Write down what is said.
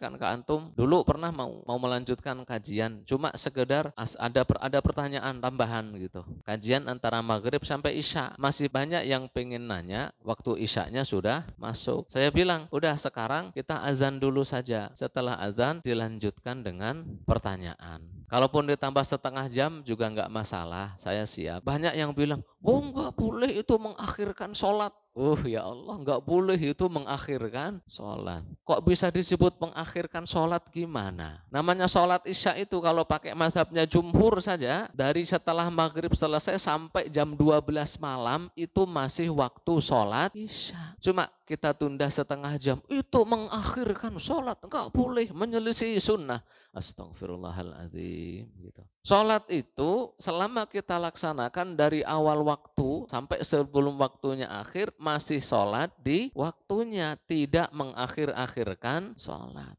kan ke antum dulu pernah mau mau melanjutkan kajian. Cuma sekedar ada ada pertanyaan tambahan gitu. Kajian antara maghrib sampai isya. Masih banyak yang pengen nanya. Waktu isyanya sudah masuk. Saya bilang udah sekarang kita azan dulu saja. Setelah azan dilanjutkan dengan pertanyaan. Kalaupun ditambah setengah jam juga nggak masalah. Saya siap. Banyak yang bilang oh nggak boleh itu mengakhirkan sholat Oh ya Allah, nggak boleh itu mengakhirkan sholat. Kok bisa disebut mengakhirkan sholat gimana? Namanya sholat isya itu kalau pakai mazhabnya jumhur saja, dari setelah maghrib selesai sampai jam 12 malam itu masih waktu sholat isya. Cuma kita tunda setengah jam, itu mengakhirkan sholat. Nggak boleh menyelisih sunnah. Astagfirullahaladzim. Gitu. Sholat itu selama kita laksanakan dari awal waktu sampai sebelum waktunya akhir masih sholat di waktunya tidak mengakhir-akhirkan sholat.